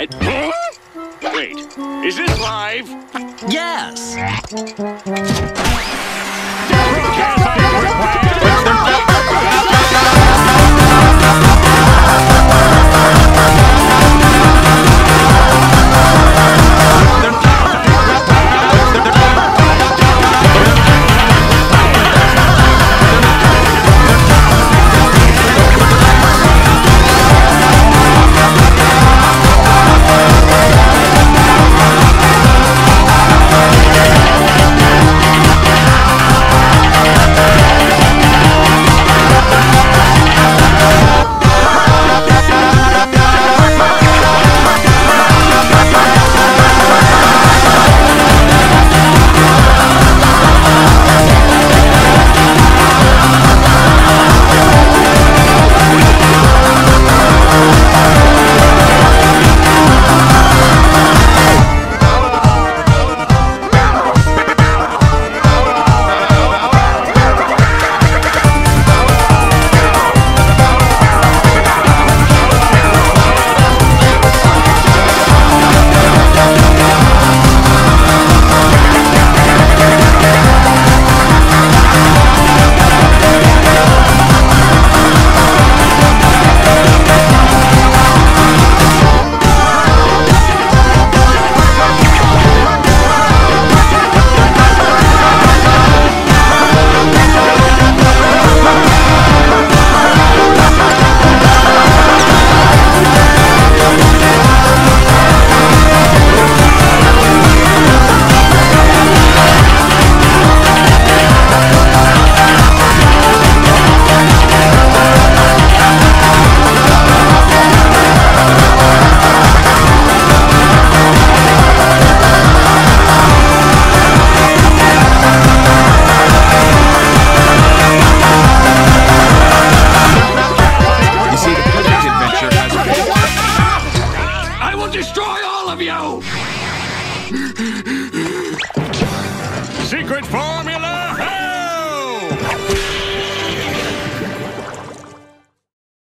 And, huh? Wait, is this live? Yes. destroy all of you! Secret formula, hell!